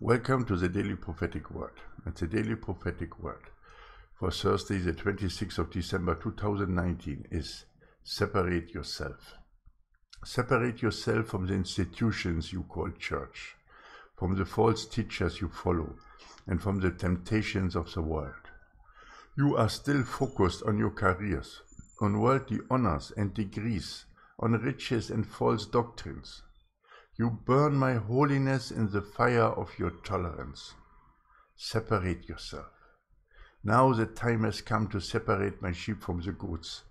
Welcome to the Daily Prophetic Word. And the Daily Prophetic Word for Thursday, the 26th of December 2019 is Separate Yourself. Separate yourself from the institutions you call church, from the false teachers you follow, and from the temptations of the world. You are still focused on your careers, on worldly honors and degrees, on riches and false doctrines. You burn my holiness in the fire of your tolerance. Separate yourself. Now the time has come to separate my sheep from the goats.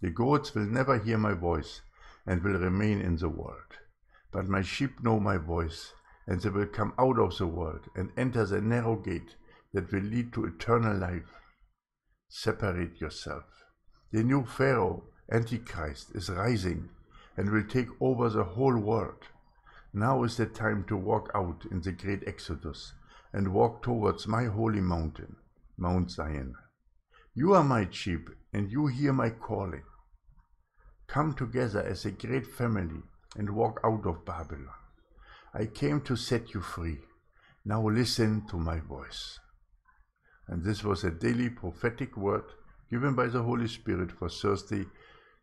The goats will never hear my voice and will remain in the world. But my sheep know my voice, and they will come out of the world and enter the narrow gate that will lead to eternal life. Separate yourself. The new Pharaoh, Antichrist, is rising and will take over the whole world. Now is the time to walk out in the great Exodus and walk towards my holy mountain, Mount Zion. You are my sheep, and you hear my calling. Come together as a great family and walk out of Babylon. I came to set you free. Now listen to my voice. And this was a daily prophetic word given by the Holy Spirit for Thursday,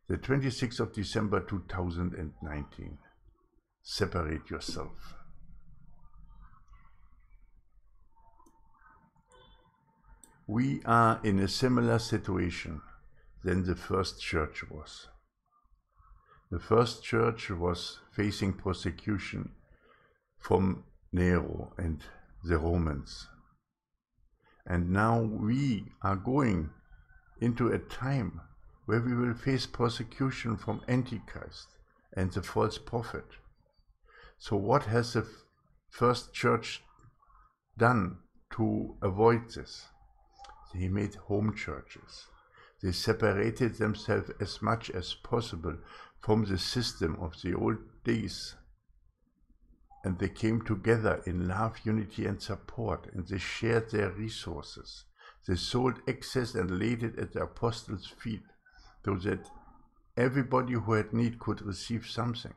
the 26th of December 2019 separate yourself. We are in a similar situation than the first church was. The first church was facing persecution from Nero and the Romans. And now we are going into a time where we will face persecution from Antichrist and the false prophet. So, what has the first church done to avoid this? They made home churches. They separated themselves as much as possible from the system of the old days. And they came together in love, unity, and support, and they shared their resources. They sold excess and laid it at the apostles' feet, so that everybody who had need could receive something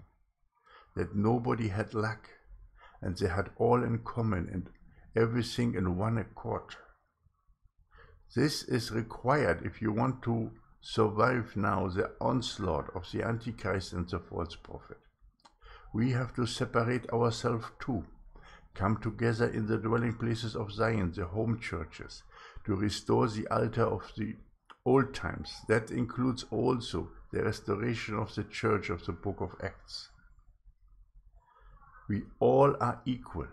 that nobody had luck, and they had all in common and everything in one accord. This is required if you want to survive now the onslaught of the Antichrist and the false prophet. We have to separate ourselves too, come together in the dwelling places of Zion, the home churches, to restore the altar of the old times. That includes also the restoration of the church of the book of Acts. We all are equal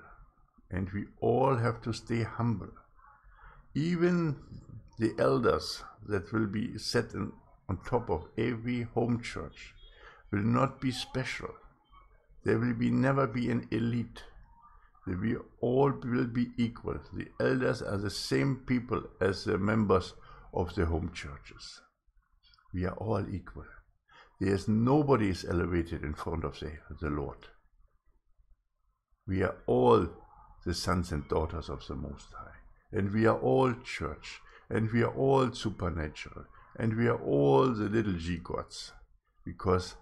and we all have to stay humble. Even the elders that will be set in, on top of every home church will not be special. There will be never be an elite. We all will be equal. The elders are the same people as the members of the home churches. We are all equal. There is nobody is elevated in front of the, the Lord. We are all the sons and daughters of the Most High. And we are all church. And we are all supernatural. And we are all the little g gods. Because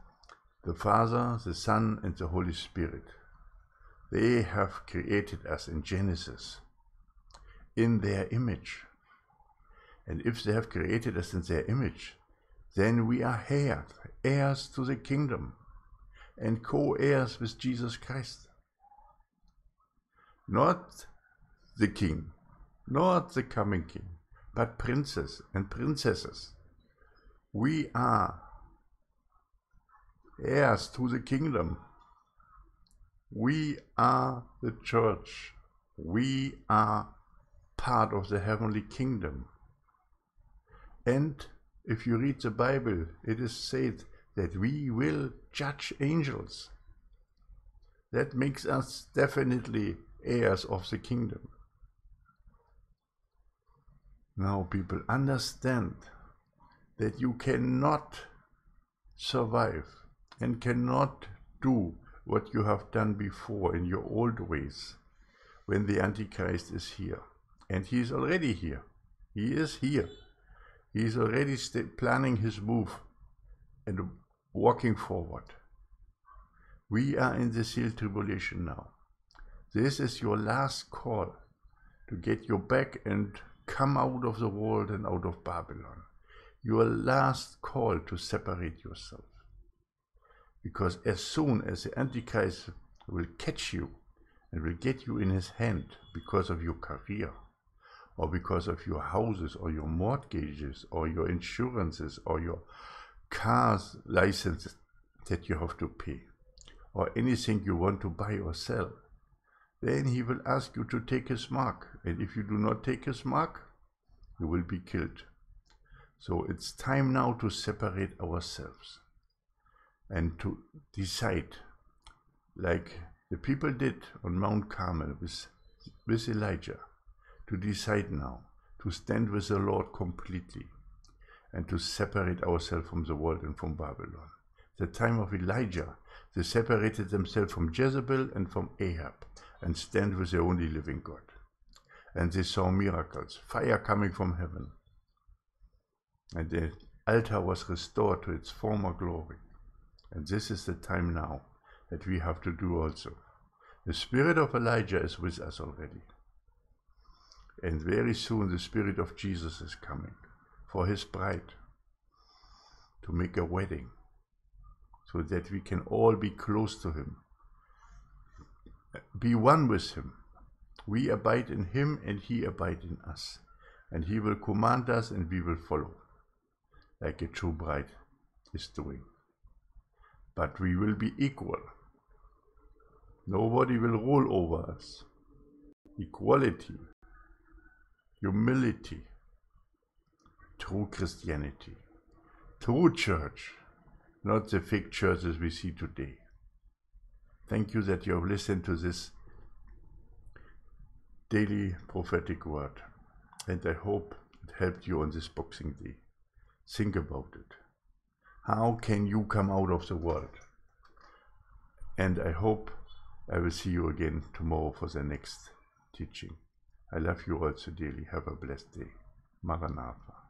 the Father, the Son, and the Holy Spirit, they have created us in Genesis in their image. And if they have created us in their image, then we are heirs, heirs to the kingdom, and co heirs with Jesus Christ not the king, not the coming king, but princes and princesses. We are heirs to the kingdom. We are the church. We are part of the heavenly kingdom. And if you read the Bible, it is said that we will judge angels. That makes us definitely heirs of the kingdom. Now, people understand that you cannot survive and cannot do what you have done before in your old ways when the Antichrist is here. And he is already here. He is here. He is already planning his move and walking forward. We are in the seal tribulation now. This is your last call to get your back and come out of the world and out of Babylon. Your last call to separate yourself. Because as soon as the Antichrist will catch you and will get you in his hand because of your career, or because of your houses, or your mortgages, or your insurances, or your cars licenses that you have to pay, or anything you want to buy or sell, then he will ask you to take his mark. And if you do not take his mark, you will be killed. So it's time now to separate ourselves and to decide, like the people did on Mount Carmel with, with Elijah, to decide now to stand with the Lord completely and to separate ourselves from the world and from Babylon. The time of Elijah, they separated themselves from Jezebel and from Ahab and stand with the only living God. And they saw miracles, fire coming from heaven. And the altar was restored to its former glory. And this is the time now that we have to do also. The spirit of Elijah is with us already. And very soon the spirit of Jesus is coming for his bride to make a wedding so that we can all be close to him be one with him. We abide in him and he abide in us. And he will command us and we will follow, like a true bride is doing. But we will be equal. Nobody will rule over us. Equality, humility, true Christianity, true church, not the fake churches we see today. Thank you that you have listened to this daily prophetic word. And I hope it helped you on this Boxing Day. Think about it. How can you come out of the world? And I hope I will see you again tomorrow for the next teaching. I love you all so dearly. Have a blessed day. Maranatha.